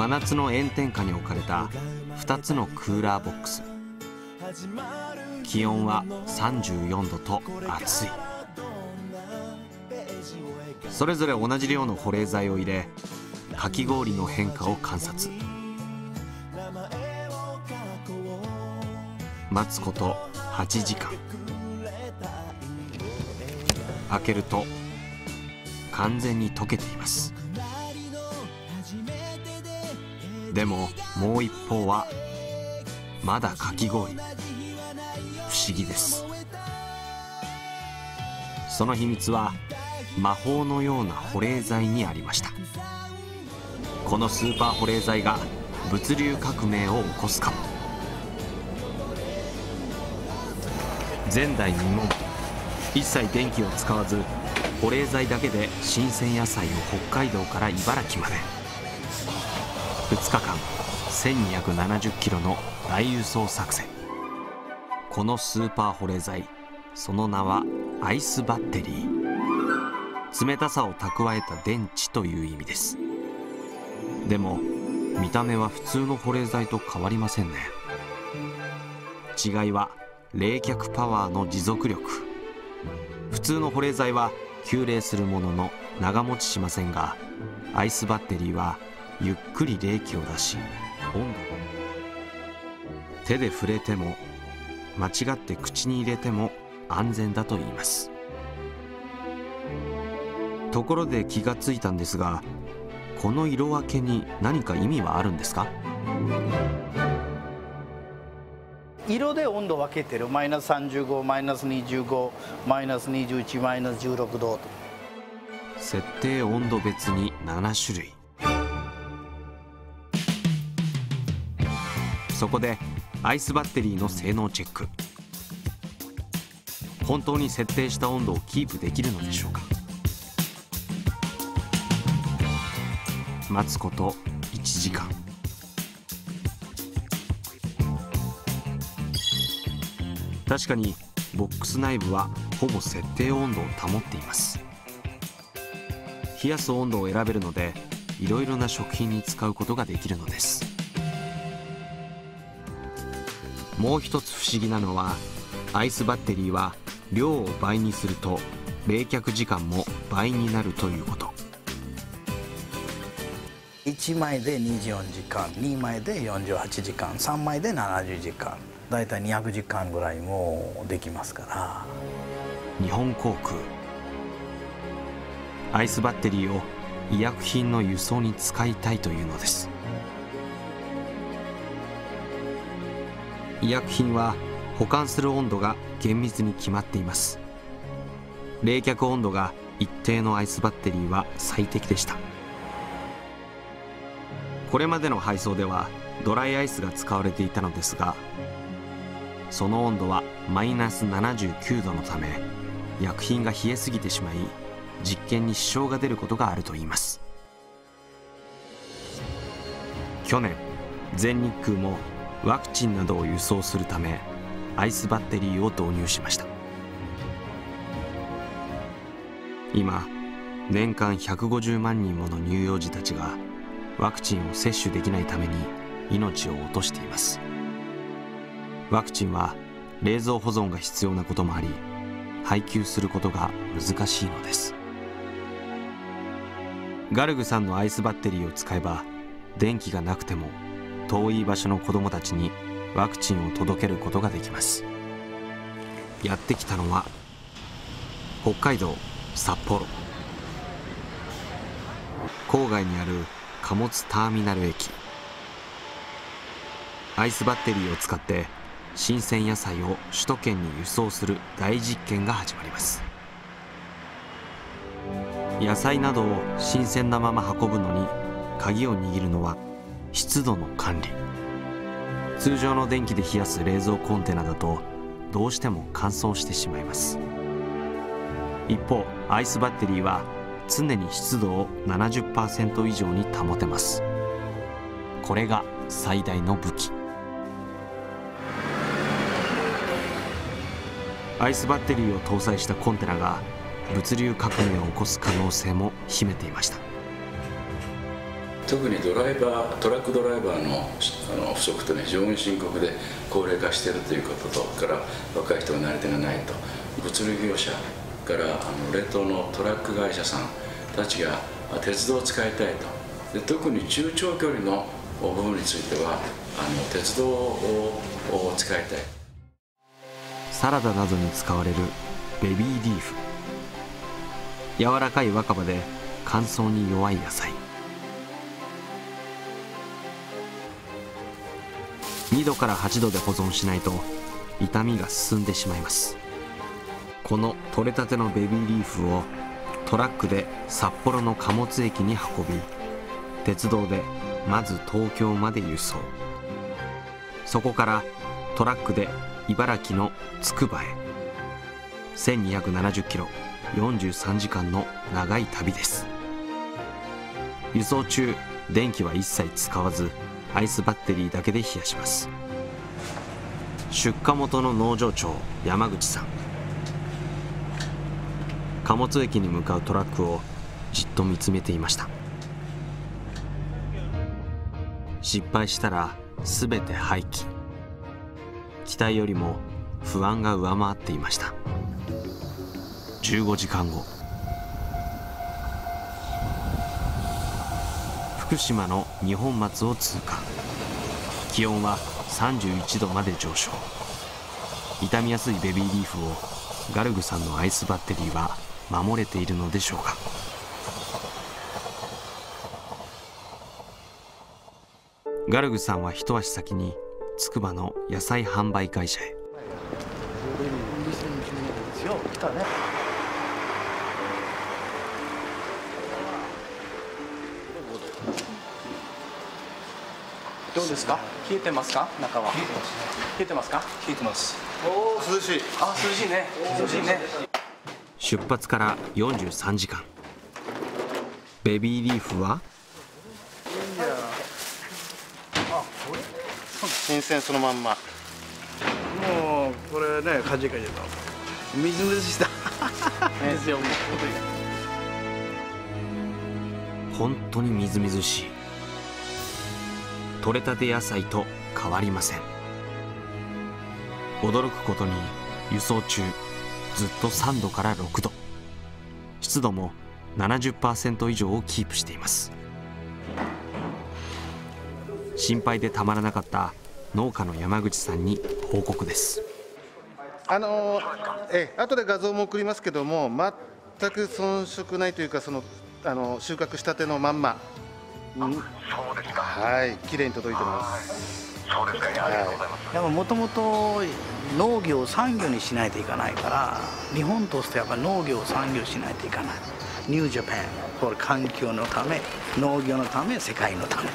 真夏の炎天下に置かれた2つのクーラーボックス。気温は34度と暑い。それぞれ同じ量の保冷剤を入れかき氷の変化を観察。待つこと8時間。開けると完全に溶けています。でももう一方はまだかき氷。不思議です。その秘密は魔法のような保冷剤にありました。このスーパー保冷剤が物流革命を起こすかも。前代未聞。一切電気を使わず保冷剤だけで新鮮野菜を北海道から茨城まで。2日間1270キロの大輸送作戦。このスーパー保冷剤その名はアイスバッテリー。冷たさを蓄えた電池という意味です。でも見た目は普通の保冷剤と変わりませんね。違いは冷却パワーの持続力。普通の保冷剤は急冷するものの長持ちしませんがアイスバッテリーはゆっくり冷気を出し温度を。手で触れても間違って口に入れても安全だと言います。ところで気がついたんですがこの色分けに何か意味はあるんですか？色で温度分けてる。マイナス35マイナス25マイナス21マイナス16度と。設定温度別に7種類そこでアイスバッテリーの性能チェック。本当に設定した温度をキープできるのでしょうか。待つこと1時間。確かにボックス内部はほぼ設定温度を保っています。冷やす温度を選べるのでいろいろな食品に使うことができるのです。もう一つ不思議なのはアイスバッテリーは量を倍にすると冷却時間も倍になるということ。1枚で24時間2枚で48時間3枚で70時間だいたい200時間ぐらいもできますから。日本航空。アイスバッテリーを医薬品の輸送に使いたいというのです医薬品は保管する温度が厳密に決まっています。冷却温度が一定のアイスバッテリーは最適でした。これまでの配送ではドライアイスが使われていたのですがその温度はマイナス79度のため薬品が冷えすぎてしまい実験に支障が出ることがあるといいます。去年全日空もワクチンなどを輸送するためアイスバッテリーを導入しました。今年間150万人もの乳幼児たちがワクチンを接種できないために命を落としています。ワクチンは冷蔵保存が必要なこともあり配給することが難しいのです。ガルグさんのアイスバッテリーを使えば電気がなくても遠い場所の子どもたちにワクチンを届けることができます。やってきたのは北海道札幌。郊外にある貨物ターミナル駅。アイスバッテリーを使って新鮮野菜を首都圏に輸送する大実験が始まります。野菜などを新鮮なまま運ぶのに鍵を握るのは湿度の管理。通常の電気で冷やす冷蔵コンテナだとどうしても乾燥してしまいます。一方アイスバッテリーは常に湿度を70%以上に保てます。これが最大の武器。アイスバッテリーを搭載したコンテナが物流革命を起こす可能性も秘めていました。特にドライバートラックドライバーのあの不足というのは非常に深刻で高齢化しているということとから若い人が慣れてがないと物流業者からあの冷凍のトラック会社さんたちが鉄道を使いたいとで特に中長距離の部分についてはあの鉄道を使いたいサラダなどに使われるベビーリーフ柔らかい若葉で乾燥に弱い野菜2度から8度で保存しないと傷みが進んでしまいます。この取れたてのベビーリーフをトラックで札幌の貨物駅に運び鉄道でまず東京まで輸送。そこからトラックで茨城のつくばへ。1270キロ43時間の長い旅です。輸送中電気は一切使わずアイスバッテリーだけで冷やします。出荷元の農場長山口さん。貨物駅に向かうトラックをじっと見つめていました。失敗したら全て廃棄。期待よりも不安が上回っていました。15時間後。福島の二本松を通過。気温は31度まで上昇。傷みやすいベビーリーフをガルグさんのアイスバッテリーは守れているのでしょうか。ガルグさんは一足先につくばの野菜販売会社へ。来たね。どうですか？冷えてますか？中は。冷えてますか？冷えてます。おお涼しい。あ涼しいね。涼しいね。出発から43時間。ベビーリーフは？新鮮そのまんま。もうこれねカジカジとみずみずしたですよ本当にみずみずしい取れたて野菜と変わりません。驚くことに輸送中ずっと3度から6度湿度も70%以上をキープしています。心配でたまらなかった農家の山口さんに報告です。あのえ後で画像も送りますけども全く遜色ないというかそのあの収穫したてのまんまそうですか。はい。綺麗に届いてます。そうですか、ありがとうございます。でももともと農業産業にしないといかないから日本としてやっぱ農業産業しないといかない。ニュージャパンこれ環境のため農業のため世界のため